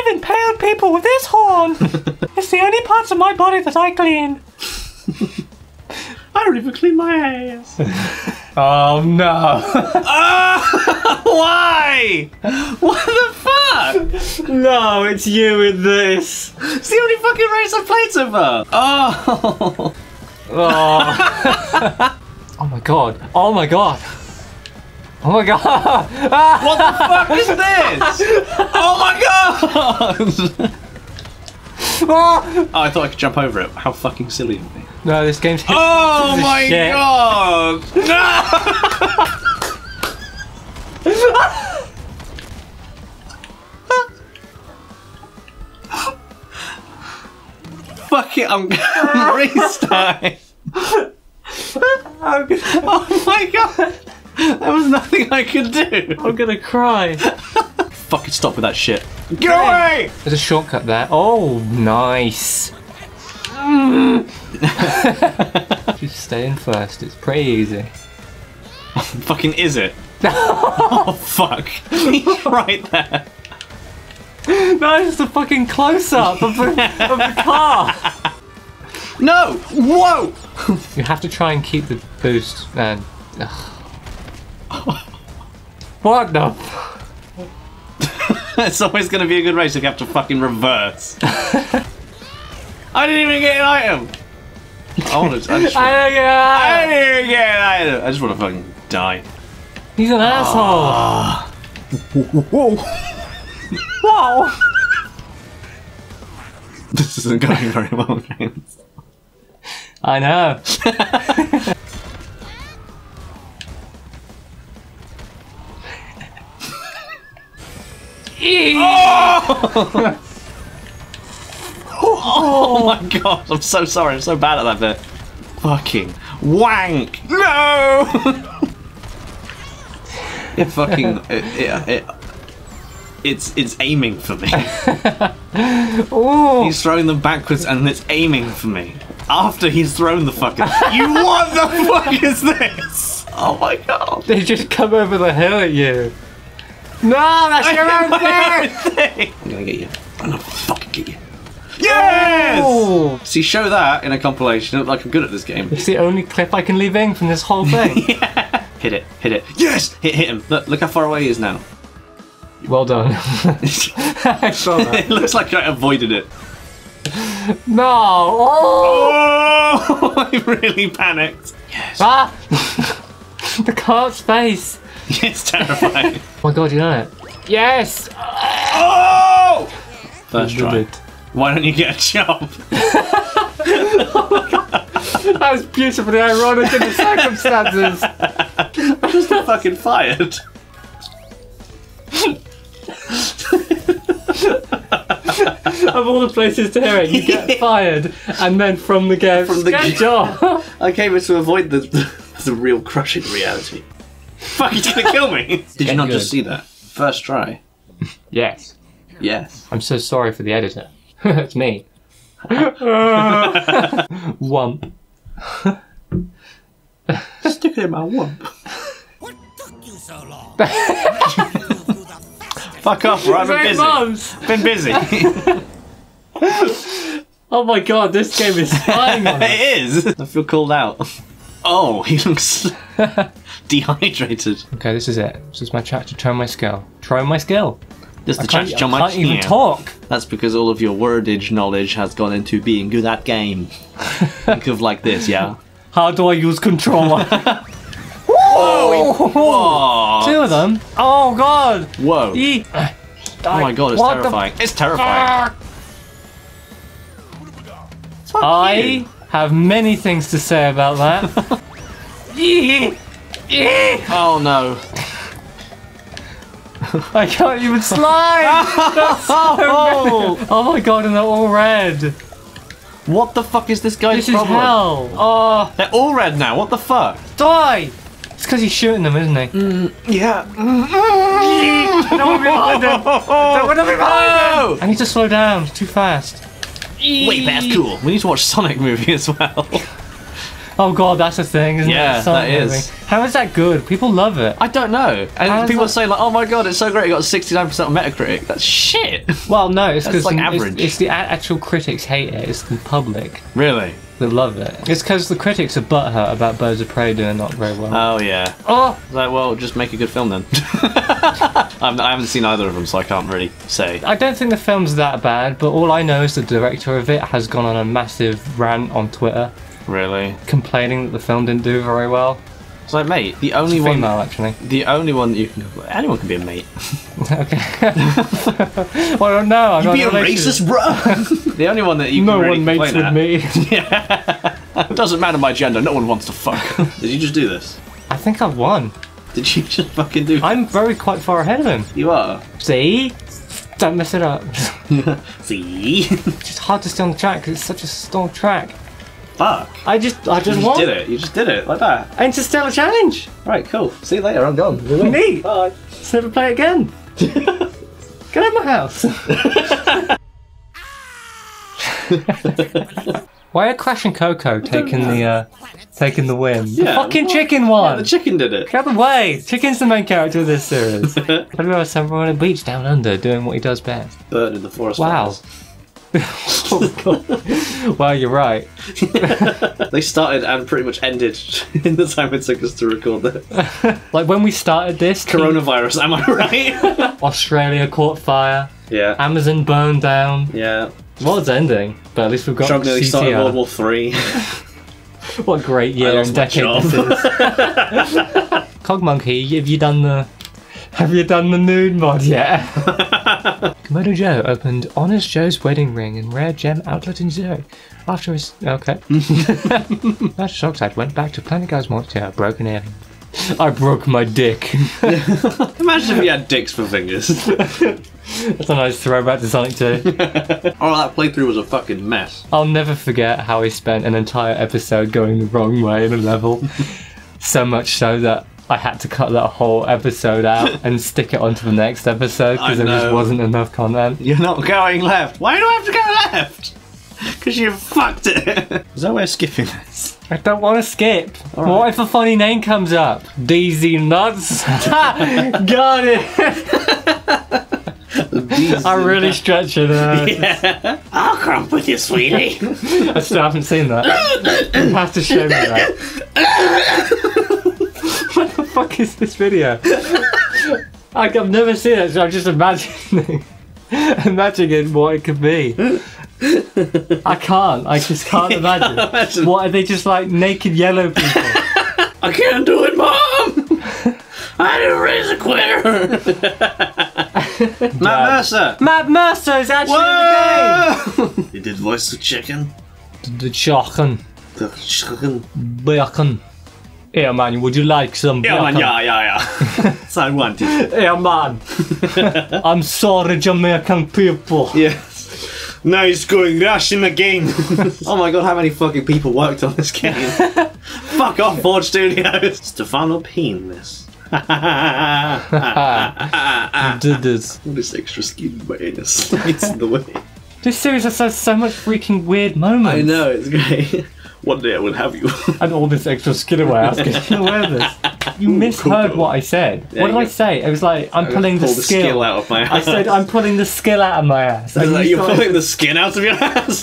I've impaled people with this horn. it's the only parts of my body that I clean. I don't even clean my ass. Oh no. Why? What the fuck? no, it's you with this. It's the only fucking race I've played so far. Oh. Oh. oh my god. Oh my god. Oh my god. What the fuck is this? Oh my god! Oh, I thought I could jump over it. How fucking silly of me. No, this game's. Oh This my shit. god! No! Fuck it, I'm I'm restarting. Oh my god! There was nothing I could do. I'm gonna cry. Fucking stop with that shit. Get away! There's a shortcut there. Oh, nice. Just stay in first. It's pretty easy. Fucking is it? oh fuck! He's right there. No, it's just a fucking close up of the, of the car. No! Whoa! You have to try and keep the boost and. ugh. What the? f- it's always gonna be a good race if you have to fucking reverse. I didn't even get an item. I want to. I just. I don't get I didn't even get an item. I just want to fucking die. He's an asshole. Ah. Whoa! Whoa. This isn't going very well, James. I know. Oh! oh my god! I'm so sorry. I'm so bad at that bit. Fucking wank! No! it fucking it, it, it it's it's aiming for me. Ooh. He's throwing them backwards and it's aiming for me. After he's thrown the fucking. you what the fuck is this? Oh my god! They just come over the hill at you. No, that's your own thing. I'm gonna get you. I'm gonna fucking get you. Yes! Ooh. See, show that in a compilation. Look like I'm good at this game. It's the only clip I can leave in from this whole thing. Hit it, hit it. Yes! Hit, hit him. Look, look how far away he is now. well done. I saw that. it looks like I avoided it. No. Oh. Oh! I really panicked. Yes. Ah. the cart's face. It's terrifying. Oh my god, you know it. Yes. oh! First try. did. Why don't you get a job? That was beautifully ironic in the circumstances. I just got fucking fired. of all the places to hear it, you get fired, and then from the game, From the get job. I came here to avoid the, the, the real crushing reality. Fuck, he's gonna kill me. Did you not good. just see that? First try. yes. Yes. I'm so sorry for the editor. it's me. Wump. Stick it in my wump. What took you so long? Fuck off, right? I've been Eight busy. months. Been busy. Oh my god, this game is spying on us. it is. I feel called out. Oh, he looks dehydrated. Okay, this is it. This is my chance to try my skill. Try my skill. Just the I can't, chance I can't even talk. That's because all of your wordage knowledge has gone into being good at game. Think of like this, yeah. How do I use controller? Whoa! Two of them. Oh god. Whoa! E- Oh my god, it's What terrifying. It's terrifying. I you. have many things to say about that. Oh no. I can't even slide. So Oh, oh my god, and they're all red. what the fuck is this guy's This is hell. Oh, They're all red now. What the fuck? die. It's because he's shooting them, isn't he? Mm, yeah. Don't want to behind him. Don't be behind him. I need to slow down. It's too fast. Wait, that's cool. We need to watch Sonic movie as well. Oh god, that's a thing, isn't Yeah, it? Silent that is. How is that good? People love it. I don't know. And How's people that- say like, "Oh my god, it's so great! It got 69% on Metacritic." That's shit. Well, no, it's because like it's, average. it's the a- actual critics hate it. It's the public really? They love it. It's because the critics are butthurt about Birds of Prey doing not very well. Oh yeah. oh, Like, well, just make a good film then. I haven't seen either of them, so I can't really say. I don't think the film's that bad, but all I know is the director of it has gone on a massive rant on Twitter Really? complaining that the film didn't do very well. It's like, mate, the only one, Female, actually. the only one that you can, anyone can be a mate. okay. well, know. I'm not in relationship. bro. the only one that you No can really one mates with complain me. yeah. It doesn't matter my gender. No one wants to fuck. Did you just do this? I think I've won. Did you just fucking do? I'm very quite far ahead of him. You are. See? Don't mess it up. See? It's just hard to stay on the track because it's such a stall track. Fuck. I just, I You just just won. did it. You just did it like that. Interstellar challenge. Right, cool. See you later. I'm gone. Neat. Bye. Let's never play again. Get out of my house. Why are Crash and Coco taking the uh, taking the win? the Yeah, fucking what? chicken Yeah, one. the chicken did it. Get out of the way. Chicken's the main character of this series. what about someone on a beach down under doing what he does best? Bird in the forest. Wow. Well, you're right. They started and pretty much ended in the time it took us to record that. Like when we started this, Coronavirus, am I right? Australia caught fire, yeah. Amazon burned down. Yeah. World's ending, but at least we've got Trump nearly started CTR. World War Three. What a great year and decade this is. Cog Monkey, have you done the have you done the nude mod yet? Komodo Joe opened Honest Joe's wedding ring in rare gem outlet in Zurich. After his okay. Master Oxide went back to Planet Guy's monster, broken in. I broke my dick. Imagine if you had dicks for fingers. That's a nice throwback to Sonic 2. oh, that playthrough was a fucking mess. I'll never forget how I spent an entire episode going the wrong way in a level. so much so that I had to cut that whole episode out and stick it onto the next episode because there just wasn't enough content. You're not going left. Why do I have to go left? Because you fucked it. Is that of skipping this? I don't want to skip. What if a funny name comes up? DZ Nuts? Got it! I'm really stretching it out. I'll come with you, sweetie. I still haven't seen that. You have to show me that. What fuck is this video? I- I've never seen it, so I'm just imagining, imagining what it could be. I can't. I just can't imagine. Imagine. What are they just like naked yellow people? I can't do it, Mom. I didn't raise a quitter. Matt Mercer. Matt Mercer is actually in the Whoa! You did voice the chicken. The chicken, The chicken. bacon. Here, man, would you like some Yeah, bacon? man, yeah, yeah, yeah. so I wanted. Here, man. I'm sorry, Jamaican people. Yeah. Now he's going Russian again. oh my god, how many fucking people worked on this game? Fuck off, Forge Studios. Stefano Peen this. Did this. All this extra skin my anus. It's in the way. This series has had so much freaking weird moments. I know, it's great. One day I will have you. And all this extra skin away. I was going, is this? You misheard what I said. What did I say? It was like, I'm pulling the the skill. skill out of my ass. I said, I'm pulling the skill out of my ass. Like, you you're pulling the skin out of your ass.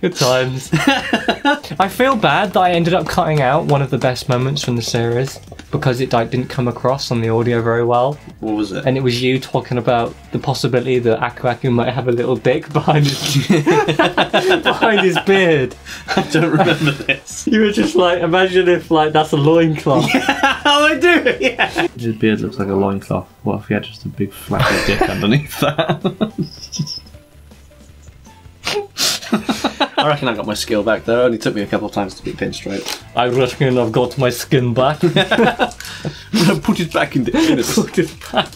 Good times. I feel bad that I ended up cutting out one of the best moments from the series because it like, didn't come across on the audio very well. what was it? And it was you talking about the possibility that Aku Aku might have a little dick behind his behind his beard. I don't remember this. You were just like, imagine if like that's a loincloth. oh, I do. Yeah. His beard looks like a loincloth. What if he had just a big flappy dick underneath that? I reckon I got my skill back though. It only took me a couple of times to be pinned straight. I reckon I've got my skin back. Put it back in the anus. Put it back.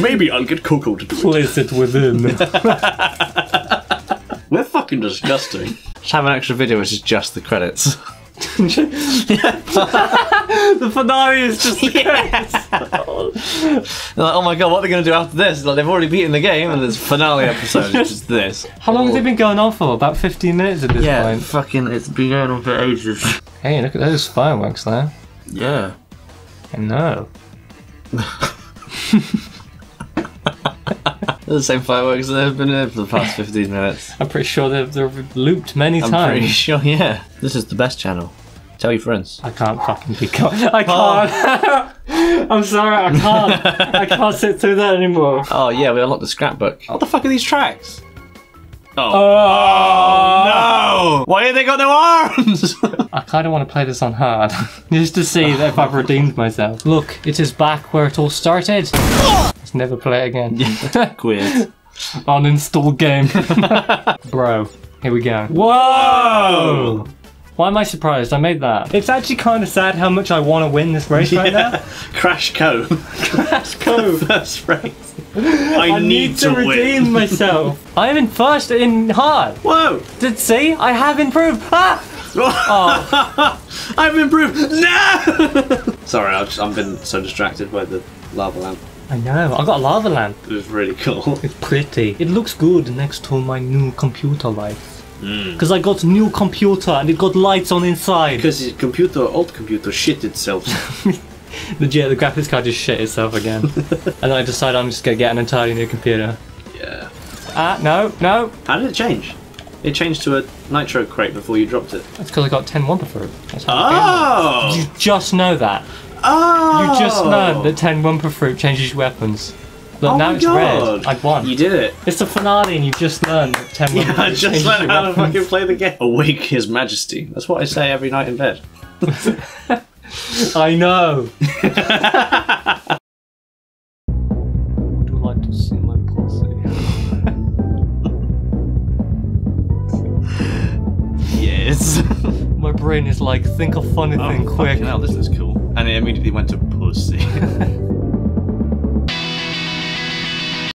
Maybe I'll get Coco to do it. Place it within. We're fucking disgusting. Let's have an extra video which is just the credits. The finale is just. They're like, oh my god, what are they going to do after this? Like, they've already beaten the game, and there's finale episode. It's just this. How long has it oh. been going on for? About 15 minutes at this Yeah, point. fucking, it's been going on for ages. Hey, look at those fireworks there. Yeah. I know. They're the same fireworks that have been there for the past 15 minutes. I'm pretty sure they've, they've looped many times. I'm pretty sure, yeah. This is the best channel. Tell your friends. I can't fucking be. Co- I can't. I'm sorry, I can't. I can't sit through that anymore. Oh, yeah, we unlocked the scrapbook. What the fuck are these tracks? Oh. Oh, no! Why have they got no arms? I kind of want to play this on hard, just to see if I've redeemed myself. Look, it is back where it all started. Let's never play it again. Queer. Uninstall game. Bro, here we go. Whoa! Why am I surprised? I made that. It's actually kind of sad how much I want to win this race right now. Crash Cove. Let's go. First race. I, I need to redeem win. myself. I am in first in hard. Whoa! Did see? I have improved. Ah! Oh, I've improved. No! Sorry, I've, just, I've been so distracted by the lava lamp. I know. I got a lava lamp. It was really cool. It's pretty. It looks good next to my new computer lights. Hmm. Because I got new computer and it got lights on inside. Because the computer, old computer, shit itself. Legit, the graphics card just shit itself again. and then I decided I'm just gonna get an entirely new computer. yeah. Ah, no, no. How did it change? It changed to a nitro crate before you dropped it. That's because I got 10 Wumpa Fruit. That's how. Oh! You just know that. Oh! You just oh. learned that 10 Wumpa Fruit changes your weapons. Look, Oh now my it's God. red. I won. You did it. It's the finale and you just learned that 10 Wumpa Yeah, Fruit I just learned your how to fucking play the game. Awake His Majesty. That's what I say every night in bed. I know. Would you like to see my pussy? Yes. My brain is like, think a funny oh, thing quick. Now this is cool. And it immediately went to pussy.